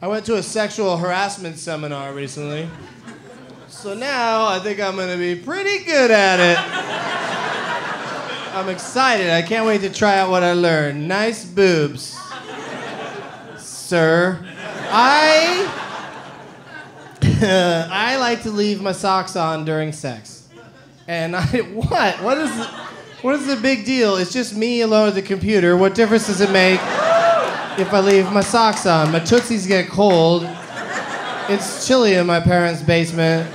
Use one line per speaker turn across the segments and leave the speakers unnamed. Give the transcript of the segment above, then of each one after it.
I went to a sexual harassment seminar recently. So now I think I'm gonna be pretty good at it. I'm excited. I can't wait to try out what I learned. Nice boobs. Sir. I I like to leave my socks on during sex. And I what? What is the, what is the big deal? It's just me alone at the computer. What difference does it make if I leave my socks on? My tootsies get cold. It's chilly in my parents' basement.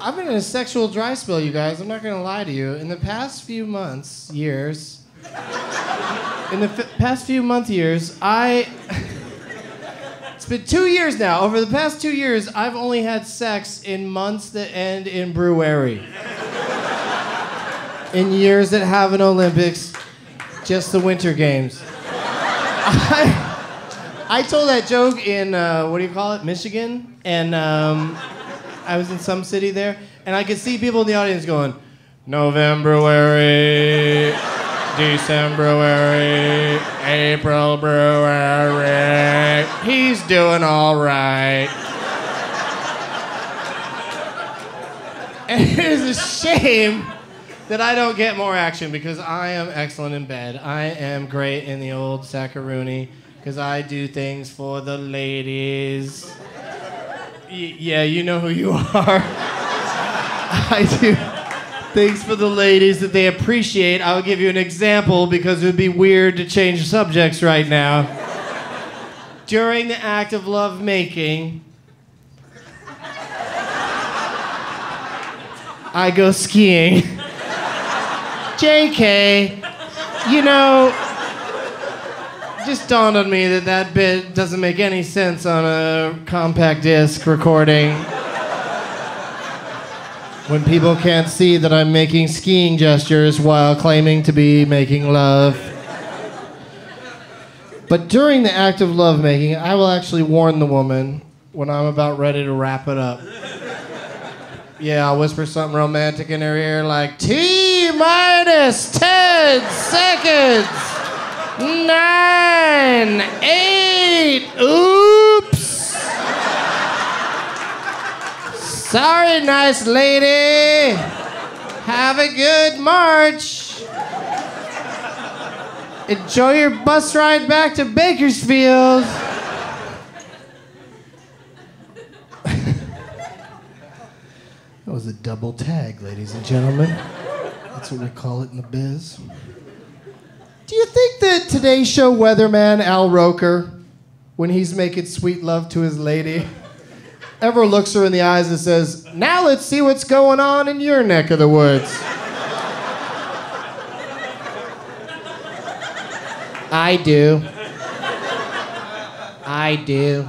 I've been in a sexual dry spell, you guys. I'm not gonna lie to you. In the past few months, years, in the f- past few month years, I. it's been two years now. Over the past two years, I've only had sex in months that end in brewery. in years that have an Olympics, just the Winter Games. I, I told that joke in, uh, what do you call it, Michigan? And um, I was in some city there, and I could see people in the audience going, November, December, April, brewery. He's doing all right. And it is a shame that I don't get more action because I am excellent in bed. I am great in the old saccaroonie because I do things for the ladies. Y- yeah, you know who you are. I do things for the ladies that they appreciate. I'll give you an example because it would be weird to change subjects right now. During the act of lovemaking, I go skiing. JK, you know, just dawned on me that that bit doesn't make any sense on a compact disc recording. When people can't see that I'm making skiing gestures while claiming to be making love. But during the act of lovemaking, I will actually warn the woman when I'm about ready to wrap it up. Yeah, I'll whisper something romantic in her ear like T minus 10 seconds. Nine, eight, oops. Sorry, nice lady. Have a good March. Enjoy your bus ride back to Bakersfield. That was a double tag, ladies and gentlemen. That's what we call it in the biz. Do you think that today's show weatherman Al Roker, when he's making sweet love to his lady, ever looks her in the eyes and says, Now let's see what's going on in your neck of the woods? I do. I do.